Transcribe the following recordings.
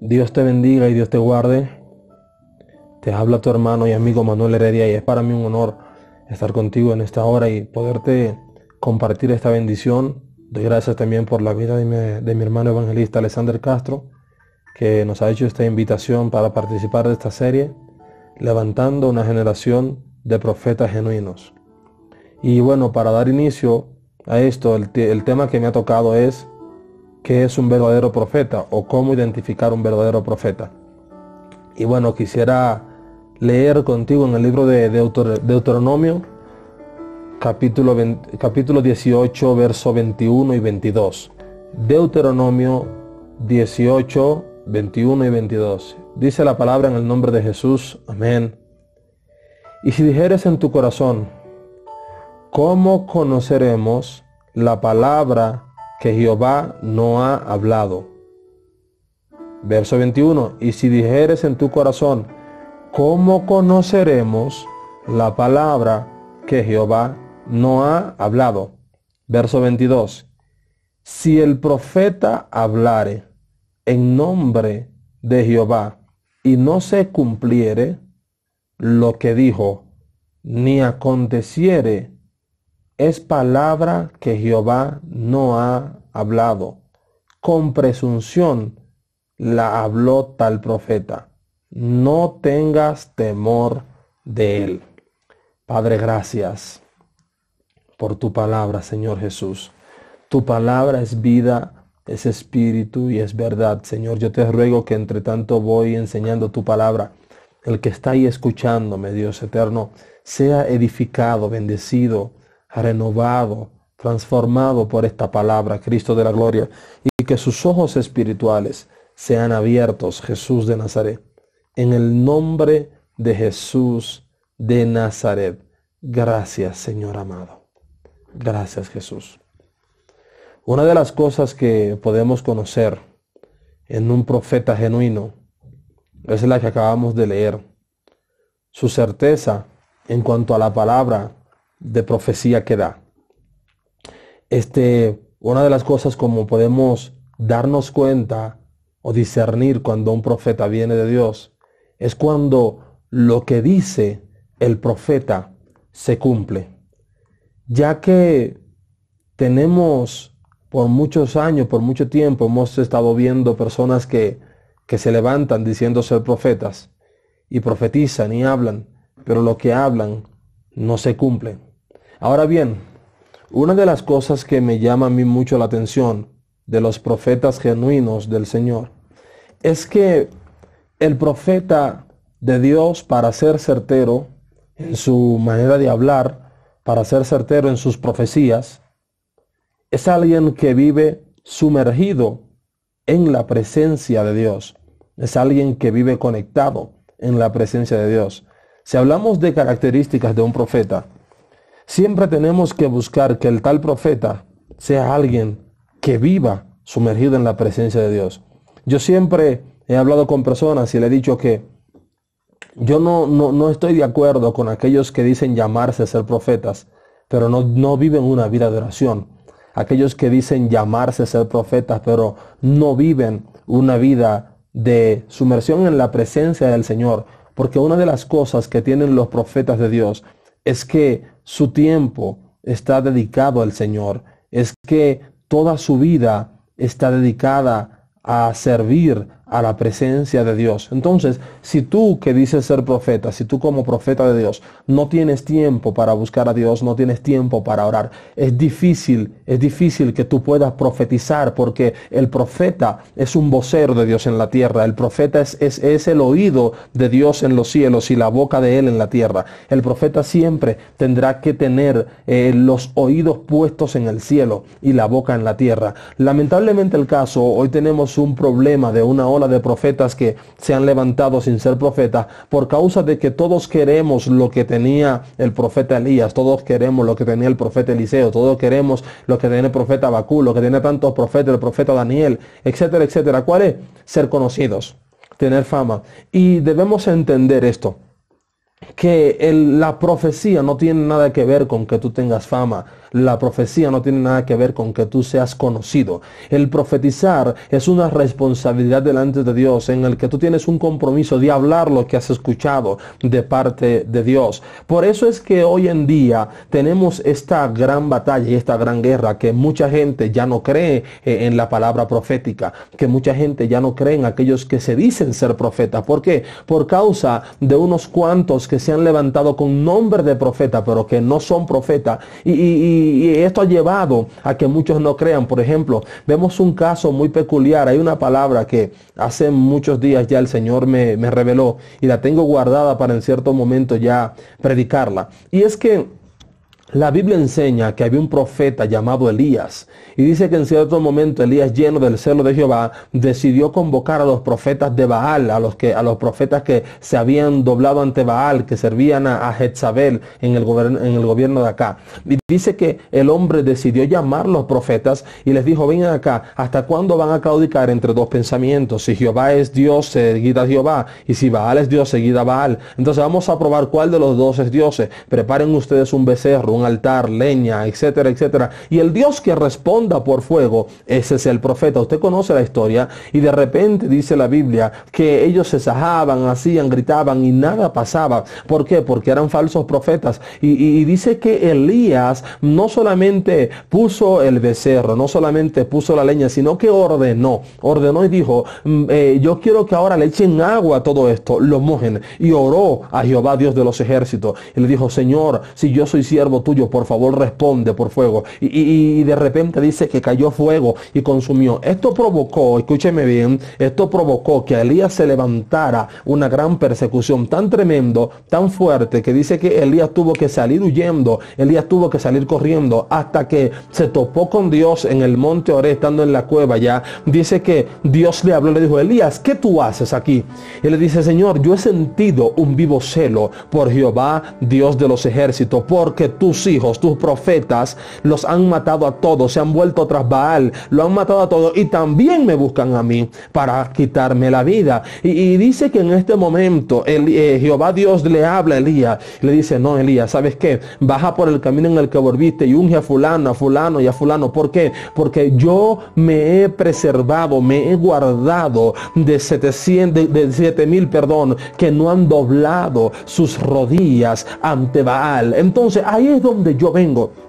Dios te bendiga y Dios te guarde. Te habla tu hermano y amigo Manuel Heredia y es para mí un honor estar contigo en esta hora y poderte compartir esta bendición. Doy gracias también por la vida de mi, hermano evangelista Alexander Castro, que nos ha hecho esta invitación para participar de esta serie, levantando una generación de profetas genuinos. Y bueno, para dar inicio a esto, el tema que me ha tocado es qué es un verdadero profeta o cómo identificar un verdadero profeta. Y bueno, quisiera leer contigo en el libro de Deuteronomio, capítulo, 20, capítulo 18, verso 21 y 22. Deuteronomio 18, 21 y 22. Dice la palabra en el nombre de Jesús. Amén. Y si dijeres en tu corazón, ¿cómo conoceremos la palabra que Jehová no ha hablado. Verso 21. Y si dijeres en tu corazón, ¿cómo conoceremos la palabra que Jehová no ha hablado? Verso 22. Si el profeta hablare en nombre de Jehová y no se cumpliere lo que dijo, ni aconteciere es palabra que Jehová no ha hablado. Con presunción la habló tal profeta. No tengas temor de él. Padre, gracias por tu palabra, Señor Jesús. Tu palabra es vida, es espíritu y es verdad. Señor, yo te ruego que entre tanto voy enseñando tu palabra, el que está ahí escuchándome, Dios eterno, sea edificado, bendecido, renovado, transformado por esta palabra, Cristo de la gloria, y que sus ojos espirituales sean abiertos, Jesús de Nazaret. En el nombre de Jesús de Nazaret. Gracias, Señor amado. Gracias, Jesús. Una de las cosas que podemos conocer en un profeta genuino es la que acabamos de leer. Su certeza en cuanto a la palabra de profecía que da. Este, una de las cosas como podemos darnos cuenta o discernir cuando un profeta viene de Dios es cuando lo que dice el profeta se cumple. Ya que tenemos por muchos años, por mucho tiempo, hemos estado viendo personas que, que se levantan diciendo ser profetas y profetizan y hablan, pero lo que hablan no se cumple. Ahora bien, una de las cosas que me llama a mí mucho la atención de los profetas genuinos del Señor es que el profeta de Dios para ser certero en su manera de hablar, para ser certero en sus profecías, es alguien que vive sumergido en la presencia de Dios. Es alguien que vive conectado en la presencia de Dios. Si hablamos de características de un profeta, Siempre tenemos que buscar que el tal profeta sea alguien que viva sumergido en la presencia de Dios. Yo siempre he hablado con personas y le he dicho que yo no, no, estoy de acuerdo con aquellos que dicen llamarse ser profetas, pero no, no viven una vida de oración. Aquellos que dicen llamarse ser profetas, pero no viven una vida de sumersión en la presencia del Señor. Porque una de las cosas que tienen los profetas de Dios es que su tiempo está dedicado al Señor, es que toda su vida está dedicada a servir a la presencia de Dios. Entonces, si tú que dices ser profeta, si tú como profeta de Dios no tienes tiempo para buscar a Dios, no tienes tiempo para orar, es difícil, es difícil que tú puedas profetizar porque el profeta es un vocero de Dios en la tierra, el profeta es, es, el oído de Dios en los cielos y la boca de Él en la tierra. El profeta siempre tendrá que tener eh, los oídos puestos en el cielo y la boca en la tierra. Lamentablemente el caso, hoy tenemos un problema de una de profetas que se han levantado sin ser profetas por causa de que todos queremos lo que tenía el profeta Elías, todos queremos lo que tenía el profeta Eliseo, todos queremos lo que tenía el profeta Bakú, lo que tiene tantos profetas, el profeta Daniel, etcétera, etcétera. ¿Cuál es? Ser conocidos, tener fama. Y debemos entender esto que la profecía no tiene nada que ver con que tú tengas fama. La profecía no tiene nada que ver con que tú seas conocido. El profetizar es una responsabilidad delante de Dios en el que tú tienes un compromiso de hablar lo que has escuchado de parte de Dios. Por eso es que hoy en día tenemos esta gran batalla y esta gran guerra que mucha gente ya no cree eh, en la palabra profética, que mucha gente ya no cree en aquellos que se dicen ser profetas. ¿Por qué? Por causa de unos cuantos que se han levantado con nombre de profeta, pero que no son profetas. Y, esto ha llevado a que muchos no crean. Por ejemplo, vemos un caso muy peculiar. Hay una palabra que hace muchos días ya el Señor me, me reveló y la tengo guardada para en cierto momento ya predicarla. Y es que la Biblia enseña que había un profeta llamado Elías y dice que en cierto momento Elías lleno del celo de Jehová decidió convocar a los profetas de Baal, a los, que, a los profetas que se habían doblado ante Baal, que servían a, Jezabel en el, en el gobierno de acá. Y dice que el hombre decidió llamar a los profetas y les dijo, vengan acá, ¿hasta cuándo van a claudicar entre dos pensamientos? Si Jehová es Dios, seguida Jehová, y si Baal es Dios, seguida Baal. Entonces vamos a probar cuál de los dos es Dios. Preparen ustedes un becerro, altar, leña, etcétera, etcétera. Y el Dios que responda por fuego, ese es el profeta. Usted conoce la historia y de repente dice la Biblia que ellos se sajaban, hacían, gritaban y nada pasaba. ¿Por qué? Porque eran falsos profetas. Y, dice que Elías no solamente puso el becerro, no solamente puso la leña, sino que ordenó, ordenó y dijo, mm, eh, yo quiero que ahora le echen agua a todo esto, lo mojen. Y oró a Jehová, Dios de los ejércitos. Y le dijo, Señor, si yo soy siervo tuyo, por favor responde por fuego. Y, de repente dice que cayó fuego y consumió. Esto provocó, escúcheme bien, esto provocó que a Elías se levantara una gran persecución tan tremendo, tan fuerte, que dice que Elías tuvo que salir huyendo, Elías tuvo que salir corriendo hasta que se topó con Dios en el monte Oré, estando en la cueva ya. Dice que Dios le habló, le dijo, Elías, ¿qué tú haces aquí? Y le dice, Señor, yo he sentido un vivo celo por Jehová, Dios de los ejércitos, porque tú hijos, tus profetas, los han matado a todos, se han vuelto tras Baal, lo han matado a todos y también me buscan a mí para quitarme la vida. Y, dice que en este momento el, eh, Jehová Dios le habla a Elías, le dice, no Elías, ¿sabes qué? Baja por el camino en el que volviste y unge a fulano, a fulano y a fulano. ¿Por qué? Porque yo me he preservado, me he guardado de 700, de, de mil, perdón, que no han doblado sus rodillas ante Baal. Entonces ahí es donde donde yo vengo.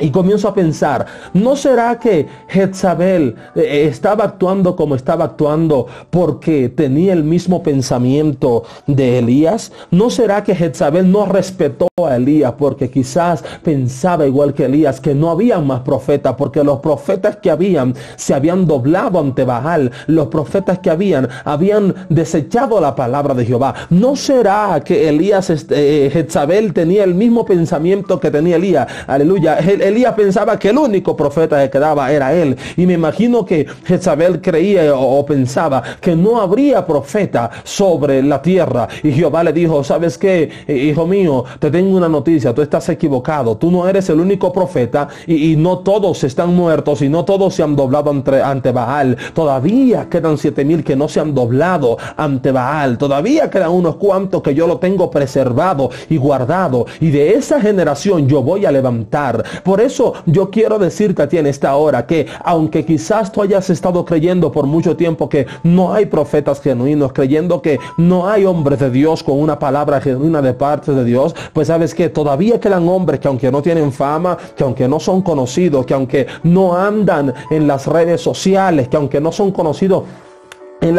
Y comienzo a pensar, ¿no será que Jezabel eh, estaba actuando como estaba actuando porque tenía el mismo pensamiento de Elías? ¿No será que Jezabel no respetó a Elías porque quizás pensaba igual que Elías que no había más profetas porque los profetas que habían se habían doblado ante Baal, los profetas que habían habían desechado la palabra de Jehová? ¿No será que Elías, este, eh, Jezabel tenía el mismo pensamiento que tenía Elías? Aleluya Elías pensaba que el único profeta que quedaba era él. Y me imagino que Jezabel creía o, pensaba que no habría profeta sobre la tierra. Y Jehová le dijo, ¿sabes qué, hijo mío? Te tengo una noticia, tú estás equivocado. Tú no eres el único profeta y, no todos están muertos y no todos se han doblado ante, ante Baal. Todavía quedan siete mil que no se han doblado ante Baal. Todavía quedan unos cuantos que yo lo tengo preservado y guardado. Y de esa generación yo voy a levantar. Eso yo quiero decirte a ti en esta hora que aunque quizás tú hayas estado creyendo por mucho tiempo que no hay profetas genuinos, creyendo que no hay hombres de Dios con una palabra genuina de parte de Dios, pues sabes que todavía quedan hombres que aunque no tienen fama, que aunque no son conocidos, que aunque no andan en las redes sociales, que aunque no son conocidos en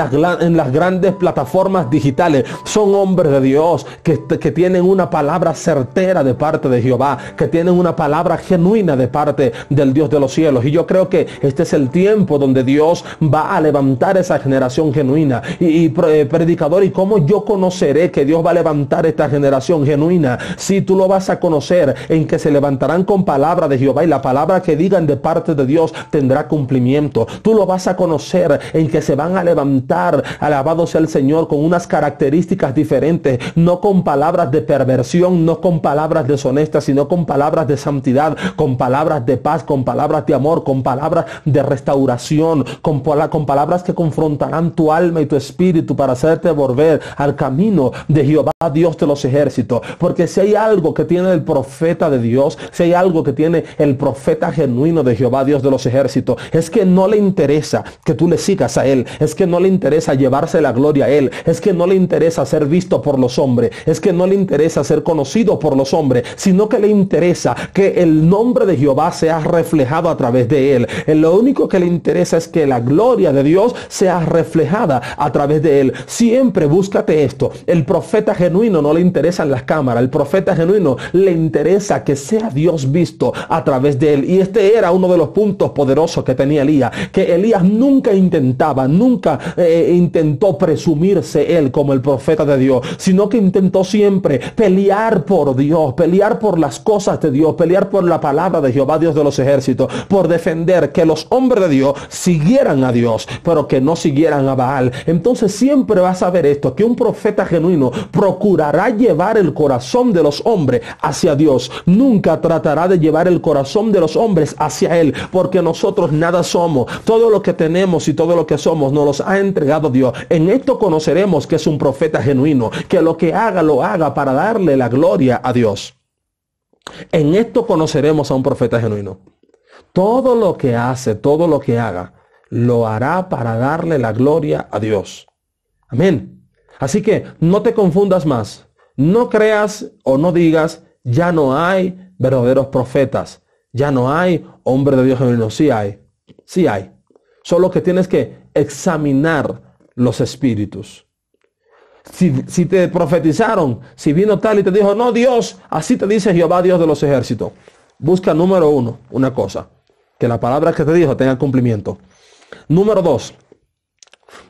las, grandes plataformas digitales. Son hombres de Dios que, que, tienen una palabra certera de parte de Jehová, que tienen una palabra genuina de parte del Dios de los cielos. Y yo creo que este es el tiempo donde Dios va a levantar esa generación genuina. Y, eh, predicador, ¿y cómo yo conoceré que Dios va a levantar esta generación genuina? Si tú lo vas a conocer en que se levantarán con palabra de Jehová y la palabra que digan de parte de Dios tendrá cumplimiento. Tú lo vas a conocer en que se van a levantar cantar, alabado sea el Señor, con unas características diferentes, no con palabras de perversión, no con palabras deshonestas, sino con palabras de santidad, con palabras de paz, con palabras de amor, con palabras de restauración, con, con palabras que confrontarán tu alma y tu espíritu para hacerte volver al camino de Jehová, Dios de los ejércitos. Porque si hay algo que tiene el profeta de Dios, si hay algo que tiene el profeta genuino de Jehová, Dios de los ejércitos, es que no le interesa que tú le sigas a Él, es que no le interesa llevarse la gloria a Él, es que no le interesa ser visto por los hombres, es que no le interesa ser conocido por los hombres, sino que le interesa que el nombre de Jehová sea reflejado a través de Él. Lo único que le interesa es que la gloria de Dios sea reflejada a través de Él. Siempre búscate esto. El profeta genuino no le interesa en las cámaras, el profeta genuino le interesa que sea Dios visto a través de Él. Y este era uno de los puntos poderosos que tenía Elías, que Elías nunca intentaba, nunca eh, intentó presumirse él como el profeta de Dios, sino que intentó siempre pelear por Dios, pelear por las cosas de Dios, pelear por la palabra de Jehová, Dios de los ejércitos, por defender que los hombres de Dios siguieran a Dios, pero que no siguieran a Baal. Entonces siempre vas a ver esto, que un profeta genuino procurará llevar el corazón de los hombres hacia Dios. Nunca tratará de llevar el corazón de los hombres hacia Él, porque nosotros nada somos. Todo lo que tenemos y todo lo que somos nos los ha entregado Dios. En esto conoceremos que es un profeta genuino, que lo que haga lo haga para darle la gloria a Dios. En esto conoceremos a un profeta genuino. Todo lo que hace, todo lo que haga, lo hará para darle la gloria a Dios. Amén. Así que no te confundas más. No creas o no digas, ya no hay verdaderos profetas. Ya no hay hombre de Dios genuino. Sí hay. Sí hay. Solo que tienes que examinar los espíritus. Si, te profetizaron, si vino tal y te dijo, no Dios, así te dice Jehová Dios de los ejércitos. Busca número uno, una cosa, que la palabra que te dijo tenga cumplimiento. Número dos,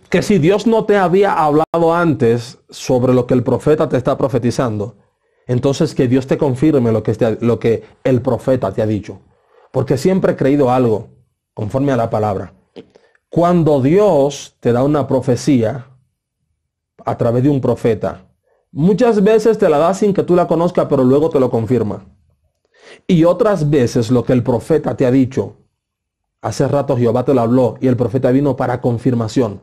que si Dios no te había hablado antes sobre lo que el profeta te está profetizando, entonces que Dios te confirme lo que, lo que el profeta te ha dicho. Porque siempre he creído algo conforme a la palabra. Cuando Dios te da una profecía a través de un profeta, muchas veces te la da sin que tú la conozcas, pero luego te lo confirma. Y otras veces lo que el profeta te ha dicho, hace rato Jehová te lo habló y el profeta vino para confirmación,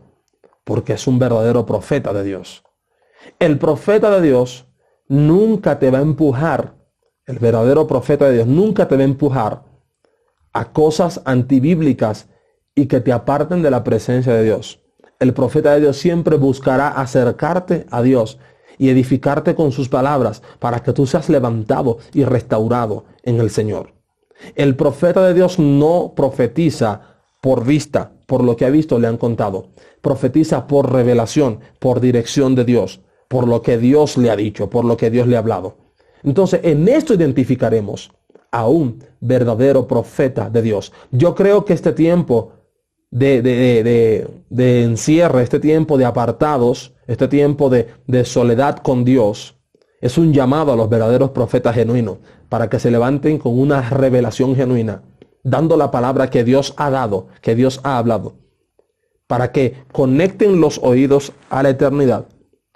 porque es un verdadero profeta de Dios. El profeta de Dios nunca te va a empujar, el verdadero profeta de Dios nunca te va a empujar a cosas antibíblicas y que te aparten de la presencia de Dios. El profeta de Dios siempre buscará acercarte a Dios y edificarte con sus palabras para que tú seas levantado y restaurado en el Señor. El profeta de Dios no profetiza por vista, por lo que ha visto, le han contado. Profetiza por revelación, por dirección de Dios, por lo que Dios le ha dicho, por lo que Dios le ha hablado. Entonces, en esto identificaremos a un verdadero profeta de Dios. Yo creo que este tiempo de, de, encierre, este tiempo de apartados, este tiempo de, de soledad con Dios, es un llamado a los verdaderos profetas genuinos para que se levanten con una revelación genuina, dando la palabra que Dios ha dado, que Dios ha hablado, para que conecten los oídos a la eternidad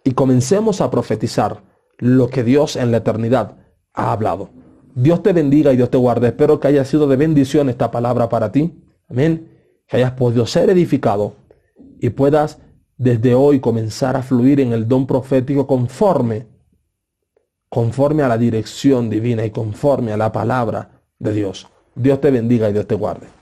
y comencemos a profetizar lo que Dios en la eternidad ha hablado. Dios te bendiga y Dios te guarde. Espero que haya sido de bendición esta palabra para ti. Amén que hayas podido ser edificado y puedas desde hoy comenzar a fluir en el don profético conforme, conforme a la dirección divina y conforme a la palabra de Dios. Dios te bendiga y Dios te guarde.